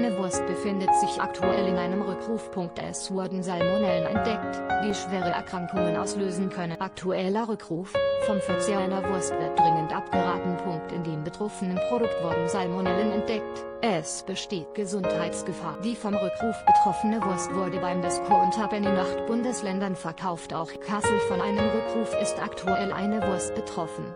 Schweinewurst befindet sich aktuell in einem Rückrufpunkt. Es wurden Salmonellen entdeckt, die schwere Erkrankungen auslösen können. Aktueller Rückruf, vom Verzehr einer Wurst wird dringend abgeraten. In dem betroffenen Produkt wurden Salmonellen entdeckt. Es besteht Gesundheitsgefahr. Die vom Rückruf betroffene Wurst wurde beim Discounter in acht Bundesländern verkauft. Auch Kassel von einem Rückruf ist aktuell eine Wurst betroffen.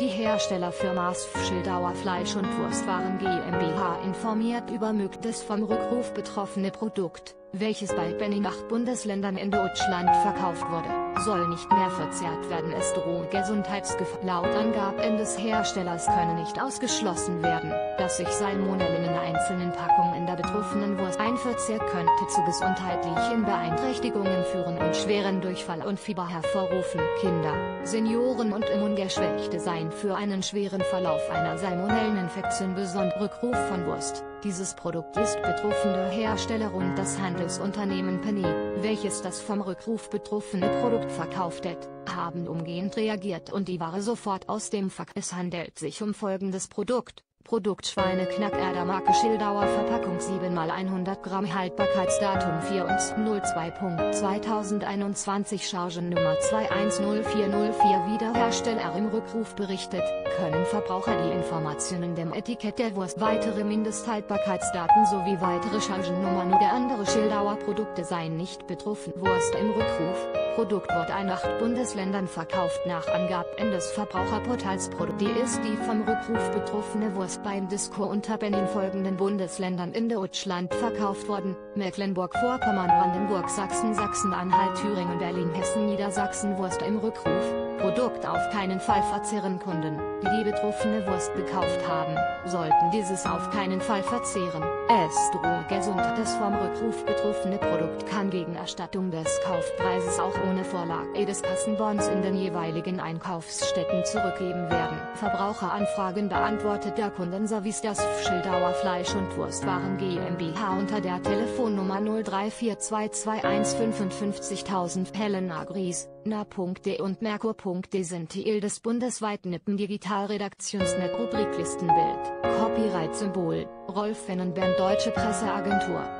Die Herstellerfirma Schildauer Fleisch und Wurstwaren GmbH informiert über mögliches vom Rückruf betroffene Produkt, welches bei Benny nach Bundesländern in Deutschland verkauft wurde, soll nicht mehr verzehrt werden. Es droht Gesundheitsgefahr. Laut Angaben des Herstellers könne nicht ausgeschlossen werden, dass sich Salmonellen in einzelnen Packungen der betroffenen Wurst ein Verzehr könnte zu gesundheitlichen Beeinträchtigungen führen und schweren Durchfall und Fieber hervorrufen. Kinder, Senioren und Immungeschwächte seien für einen schweren Verlauf einer Salmonelleninfektion besonders Rückruf von Wurst. Dieses Produkt ist betroffener Hersteller und das Handelsunternehmen Penny, welches das vom Rückruf betroffene Produkt verkaufte, haben umgehend reagiert und die Ware sofort aus dem Verkauf. Es handelt sich um folgendes Produkt. Produkt Schweineknackerder Marke Schildauer Verpackung 7x100 Gramm Haltbarkeitsdatum 4.02.2021 Chargennummer 210404 Wiederhersteller im Rückruf berichtet, können Verbraucher die Informationen dem Etikett der Wurst weitere Mindesthaltbarkeitsdaten sowie weitere Chargennummern oder andere Schildauer Produkte seien nicht betroffen. Wurst im Rückruf Produkt wird in acht Bundesländern verkauft nach Angaben des Verbraucherportals Produkt ist die vom Rückruf betroffene Wurst beim Disco unter in folgenden Bundesländern in Deutschland verkauft worden, Mecklenburg-Vorpommern, Brandenburg, Sachsen, Sachsen-Anhalt, Thüringen, Berlin, Hessen, Niedersachsen Wurst im Rückruf, Produkt auf keinen Fall verzehren. Kunden, die die betroffene Wurst gekauft haben, sollten dieses auf keinen Fall verzehren, es droht Gesundheit das vom Rückruf betroffene Produkt kann gegen Erstattung des Kaufpreises auch ohne Vorlage des Kassenbons in den jeweiligen Einkaufsstätten zurückgeben werden. Verbraucheranfragen beantwortet der Kundenservice das Schildauer Fleisch- und Wurstwaren GmbH unter der Telefonnummer 03422155000 Helena Gries, na.de und merkur.de sind Teil des bundesweiten Nippen Digital Redaktionsnet Rubriklistenbild, Copyright-Symbol, Rolf Fennenband Deutsche Presseagentur